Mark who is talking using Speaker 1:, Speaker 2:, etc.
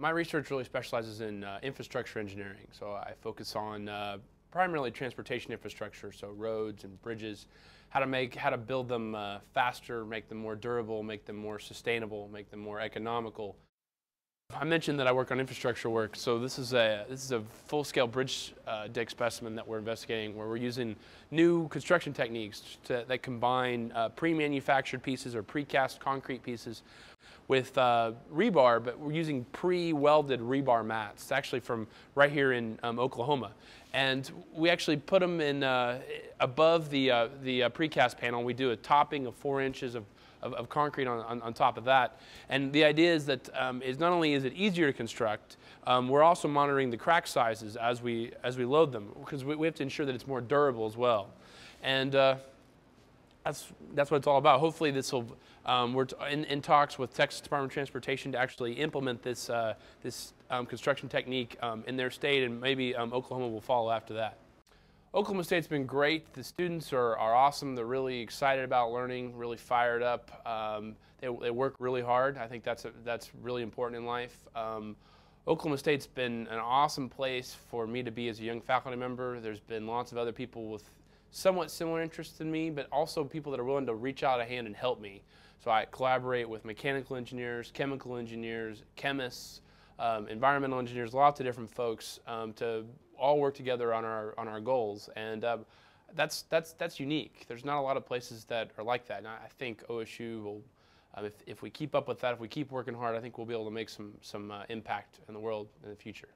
Speaker 1: My research really specializes in uh, infrastructure engineering, so I focus on uh, primarily transportation infrastructure, so roads and bridges, how to make, how to build them uh, faster, make them more durable, make them more sustainable, make them more economical. I mentioned that I work on infrastructure work, so this is a this is a full-scale bridge uh, deck specimen that we're investigating, where we're using new construction techniques to, that combine uh, pre-manufactured pieces or precast concrete pieces with uh, rebar, but we're using pre-welded rebar mats. It's actually from right here in um, Oklahoma, and we actually put them in uh, above the uh, the uh, precast panel. We do a topping of four inches of of, of concrete on, on, on, top of that. And the idea is that um, is not only is it easier to construct, um, we're also monitoring the crack sizes as we, as we load them because we, we have to ensure that it's more durable as well. And uh, that's, that's what it's all about. Hopefully this will, um, we're in, in, talks with Texas Department of Transportation to actually implement this, uh, this um, construction technique um, in their state and maybe um, Oklahoma will follow after that. Oklahoma State's been great. The students are, are awesome. They're really excited about learning, really fired up. Um, they, they, work really hard. I think that's, a, that's really important in life. Um, Oklahoma State's been an awesome place for me to be as a young faculty member. There's been lots of other people with somewhat similar interests in me, but also people that are willing to reach out a hand and help me. So I collaborate with mechanical engineers, chemical engineers, chemists, um, environmental engineers, lots of different folks um, to all work together on our on our goals, and uh, that's that's that's unique. There's not a lot of places that are like that, and I think OSU will. Um, if, if we keep up with that, if we keep working hard, I think we'll be able to make some, some uh, impact in the world in the future.